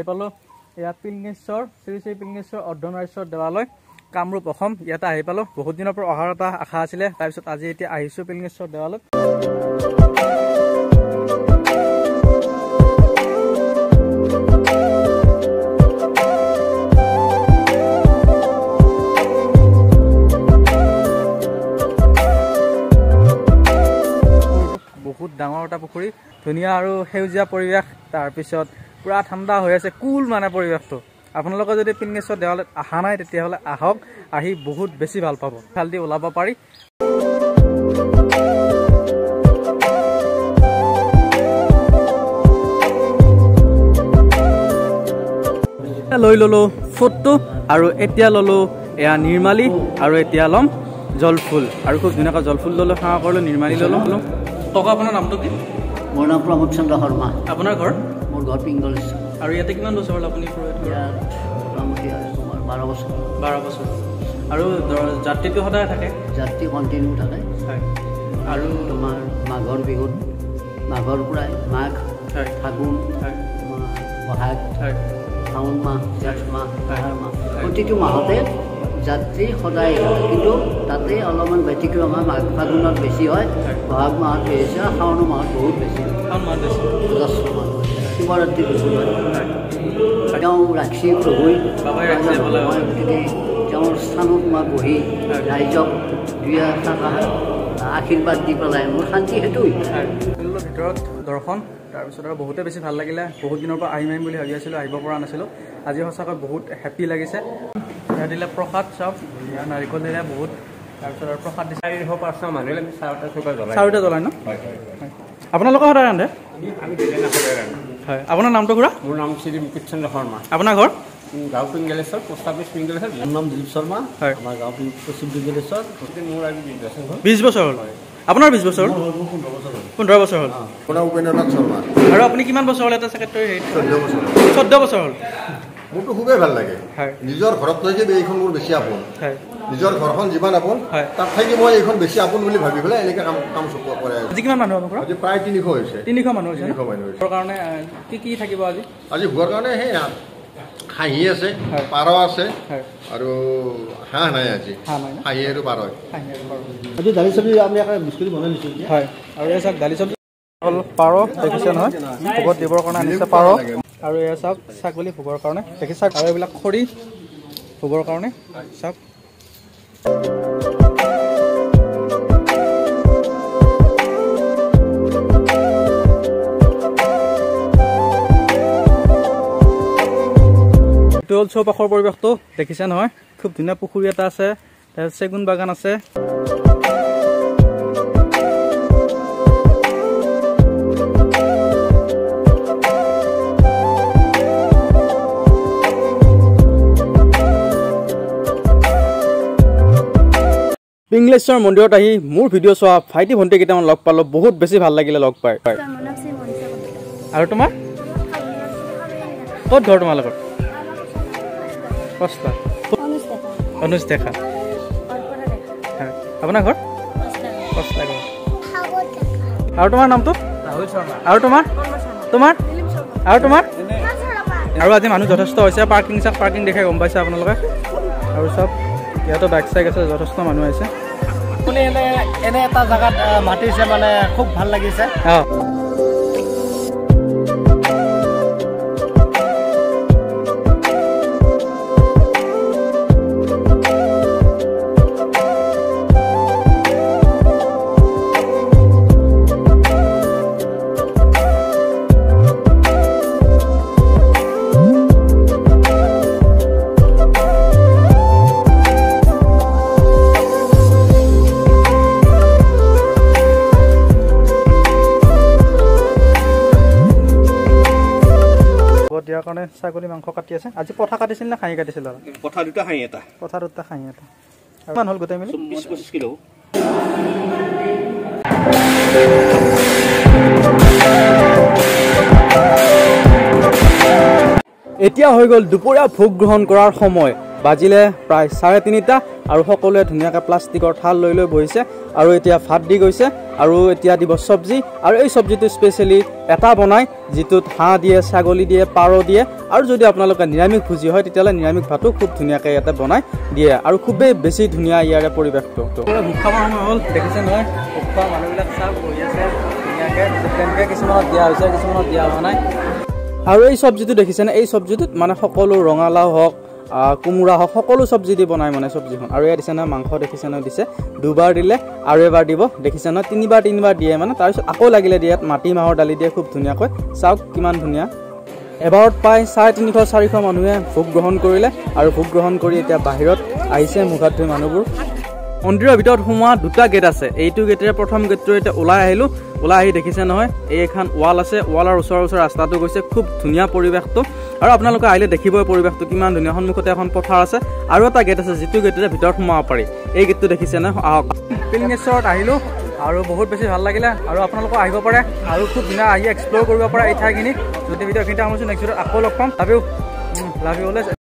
আহি পালোঁ। এয়া পিলঙেশ্বৰ শ্ৰী শ্ৰী পিলঙেশ্বৰ অৰ্ধনাৰীশ্বৰ দেৱালয় কামৰূপ অসম ইয়াতে আহি পালোঁ। বহুত দিনৰ পৰা অহাৰ এটা আশা আছিলে। তাৰপিছত আজি এতিয়া আহিছোঁ পিলঙেশ্বৰ দেৱালয়ত। বহুত ডাঙৰ এটা পুখুৰী ধুনীয়া আৰু সেউজীয়া পৰিৱেশ। তাৰপিছত পূৰা ঠাণ্ডা হৈ আছে কুল মানে পৰিৱেশটো। আপোনালোকে যদি পিংগেশ্বৰ দেৱালয়ত অহা নাই তেতিয়াহ'লে আহক আহি বহুত বেছি ভাল পাব। ফালদি ওলাব পাৰি। লৈ ল'লোঁ ফুটটো আৰু এতিয়া ল'লোঁ এয়া নিৰ্মালী আৰু এতিয়া ল'ম জলফুল। আৰু খুব ধুনীয়াকৈ জলফুল ল'লোঁ সেৱা কৰিলোঁ নিৰ্মালী ল'লোঁ। টকা আপোনাৰ নামটো কি? মোৰ নাম প্ৰমোদ চন্দ্ৰ শৰ্মা। আপোনাৰ ঘৰ? মোৰ ঘৰ পিংগল। আৰু ইয়াতে কিমান বছৰ হ'ল আপুনি? ইয়াত মোটামুটি তোমাৰ বাৰ বছৰ। বাৰ বছৰ। আৰু যাত্ৰীটো সদায় থাকে? যাত্ৰী কণ্টিনিউ থাকে। হয়। আৰু তোমাৰ মাঘৰ বিহুত মাঘৰ পৰাই মাঘ হয়। ফাগুন তোমাৰ বহাগ হয়। শাওণ মাহ জেঠ মাহ আহাৰ মাহ। প্ৰতিটো মাহতে যাত্ৰী সদায় কিন্তু তাতে অলপমান ব্যতিক্ৰম হয়। মাঘ ফাগুনত বেছি হয়। বহাগ মাহত বেছি হয়। শাওণ মাহত বহুত বেছি হয়। শাওণ মাহ বেছি যথেষ্ট মানুহ শিৱৰাত্ৰি হয় তেওঁ ৰাখছি প্ৰভুই গতিকে তেওঁৰ স্থানত মই বহি। ৰাইজক দুই এটা আশীৰ্বাদ দি পেলাই মোৰ শান্তি সেইটোৱেই। ভিতৰত দৰ্শন তাৰপিছত আৰু বহুতে বেছি ভাল লাগিলে। বহুত দিনৰ পৰা আহিম আহিম বুলি ভাবি আছিলোঁ আহিব পৰা নাছিলোঁ। আজি সঁচাকৈ বহুত হেপী লাগিছে। ইয়াত দিলে প্ৰসাদ চাওক ইয়াৰ নাৰিকল দিলে বহুত। তাৰপিছত আৰু প্ৰসাদ দিছে। চাৰিশ পাঁচশ মানুহ আমি চাৰিটা চৌকা জ্বলাই চাৰিটা জ্বলাই ন? হয় হয়। হয় আপোনালোকৰ সদায় ৰান্ধে। হয়। আপোনাৰ নামটো খুৰা? মোৰ নাম শ্ৰী মুকুট চন্দ্ৰ শৰ্মা। আপোনাৰ ঘৰ? গাঁও পিংগলেশ্বৰ পোষ্ট অফিচ পিংগলেশ্বৰ। মোৰ নাম দিলীপ শৰ্মা। হয়। আমাৰ গাঁও পশ্চিম বিজলেশ্বৰ মোৰ আজি বিশ বছৰ হ'ল। বিছ বছৰ হ'ল। আপোনাৰ বিছ বছৰ হ'ল? পোন্ধৰ বছৰ হ'ল। আপোনাৰ উপেন্দ্ৰনাথ শৰ্মা। আৰু আপুনি কিমান বছৰ হ'ল এটা ছেক্ৰেটৰী হেৰিত? চৈধ্য বছৰ চৈধ্য বছৰ হ'ল। মোৰতো খুবেই ভাল লাগে। নিজৰ ঘৰত থাকি এইখন মোৰ বেছি আপোন। হয়। নিজৰ ঘৰখন যিমান আপোন হয়। তাত থাকি মই এইখন বেছি আপোন বুলি ভাবি পেলাই এনেকৈ কাম কাম কৰে। আজি কিমান মানুহ হ'ব ঘৰত আজি প্ৰায় তিনিশ হৈছে। তিনিশ মানুহ হৈছে? তিনিশ মানুহ হৈছে। কাৰণে কি কি থাকিব আজি? আজি হোৱাৰ কাৰণে সেই হাঁহি আছে। পাৰ আছে আৰু হাঁহ নাই আজি। হাঁহ আৰু পাৰ হাঁহি। আজি দালি চব্জি আমি বিস্কুট বনাই লৈছোঁ হয়। আৰু এই চাওক দালি চব্জি অকল পাৰ দেখিছে নহয়? ভোগত দিবৰ কাৰণে আনিছে পাৰ। আৰু এয়া চাওক ছাগলী ভোগৰ কাৰণে। দেখি চাওক আৰু এইবিলাক খৰি ভোগৰ কাৰণে। চাওক। হ'ল চৌপাশৰ পৰিৱেশটো। দেখিছে নহয়? খুব ধুনীয়া পুখুৰী এটা আছে। তাৰপিছত চেগুন বাগান আছে। পিংলেশ্বৰ মন্দিৰত আহি মোৰ ভিডিঅ' চোৱা ভাইটি ভণ্টি কেইটামান লগ পালোঁ বহুত বেছি ভাল লাগিলে লগ পাই। আৰু তোমাৰ? ক'ত ঘৰ তোমালোকৰ? কষ্টা অনুজ ডেকা। হয় আপোনাৰ ঘৰ? কষ্টা ঘৰ। আৰু তোমাৰ নামটো? ৰাহুল শৰ্মা। আৰু তোমাৰ? তোমাৰ? আৰু তোমাৰ? আৰু আজি মানুহ যথেষ্ট হৈছে পাৰ্কিং চাক পাৰ্কিং দেখে গম পাইছে আপোনালোকে। আৰু চব? ইয়াতো বাইক চাইক আছে যথেষ্ট মানুহ আহিছে আপুনি এনে এনে এটা জেগাত মাতিছে মানে খুব ভাল লাগিছে। লগত দিয়াৰ কাৰণে ছাগলী মাংস কাটি আছে। আজি পঠা কাটিছিল নে খাহী কাটিছিল কথা দুটা হাঁহি এটা। পঠা দুটা খাহী এটা। কিমান হ'ল গোটেই মিলি? বিশ পঁচিছ কিলো। এতিয়া হৈ গ'ল দুপৰীয়া ভোগ গ্ৰহণ কৰাৰ সময়। বাজিলে প্ৰায় চাৰে তিনিটা আৰু সকলোৱে ধুনীয়াকৈ প্লাষ্টিকৰ থাল লৈ লৈ বহিছে আৰু এতিয়া ভাত দি গৈছে আৰু এতিয়া দিব চব্জি আৰু এই চব্জিটো স্পেচিয়েলি এটা বনায় যিটোত হাঁহ দিয়ে ছাগলী দিয়ে পাৰ দিয়ে আৰু যদি আপোনালোকে নিৰামিষ ভোজী হয় তেতিয়াহ'লে নিৰামিষ ভাতো খুব ধুনীয়াকৈ ইয়াতে বনাই দিয়ে আৰু খুবেই বেছি ধুনীয়া ইয়াৰে পৰিৱেশটো। ভোগ খাবৰ সময় হ'ল দেখিছে নহয় ভোগ খোৱা মানুহবিলাক চাহ বহি আছে ধুনীয়াকৈ তেনেকৈ কিছুমানত দিয়া হৈছে কিছুমানত দিয়া হোৱা নাই। আৰু এই চব্জিটো দেখিছেনে? এই চব্জিটোত মানে সকলো ৰঙালাও হওক কোমোৰা হওক সকলো চব্জি দি বনায় মানে চব্জিখন। আৰু ইয়াত দিছে নহয় মাংস দেখিছে নহয় দিছে। দুবাৰ দিলে আৰু এবাৰ দিব। দেখিছে নহয় তিনিবাৰ তিনিবাৰ দিয়ে মানে। তাৰপিছত আকৌ লাগিলে দিয়ে ইয়াত মাটিমাহৰ দালি দিয়ে খুব ধুনীয়াকৈ। চাওক কিমান ধুনীয়া। এবাৰত প্ৰায় চাৰে তিনিশ চাৰিশ মানুহে ভোগ গ্ৰহণ কৰিলে। আৰু ভোগ গ্ৰহণ কৰি এতিয়া বাহিৰত আহিছে মুখ হাত ধুই মানুহবোৰ। মন্দিৰৰ ভিতৰত সোমোৱা দুটা গেট আছে। এইটো গেটেৰে প্ৰথম গেটটো এতিয়া ওলাই আহিলোঁ। ওলাই আহি দেখিছে নহয় এই এখন ৱাল আছে। ৱালৰ ওচৰৰ ওচৰৰ ৰাস্তাটো গৈছে। খুব ধুনীয়া পৰিৱেশটো। আৰু আপোনালোকে আহিলে দেখিবই পৰিৱেশটো কিমান ধুনীয়া। সন্মুখতে এখন পথাৰ আছে। আৰু এটা গেট আছে যিটো গেটেৰে ভিতৰত সোমাব পাৰি। এই গেটটো দেখিছে নহয় আহক। পিলিঙেশ্বৰত আহিলোঁ। আৰু বহুত বেছি ভাল লাগিলে। আৰু আপোনালোকক আহিব পাৰে। আৰু খুব ধুনীয়া আহি এক্সপ্ল'ৰ কৰিব পাৰে এই ঠাইখিনি। যদি ভিডিঅ'খিনি সামৰিছোঁ নেক্সট ভিডিঅ'ত আকৌ লগ পাম। Love you love you